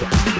Yeah.